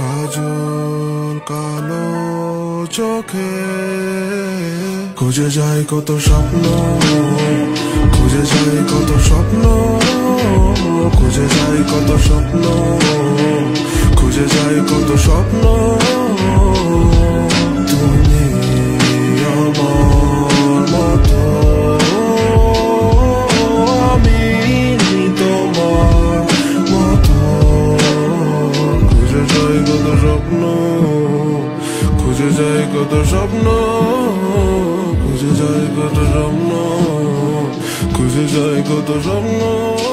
কাজল কালো চোখে। খুঁজে যায় কত স্বপ্ন, খুঁজে যায় কত স্বপ্ন, খুঁজে যায় কত স্বপ্ন, খুঁজে যায় কত স্বপ্ন। যাই কত স্বপ্ন, খুঁজে যায় কত স্বপ্ন, খুঁজে যায় কত স্বপ্ন, খুঁজে যায় কত স্বপ্ন।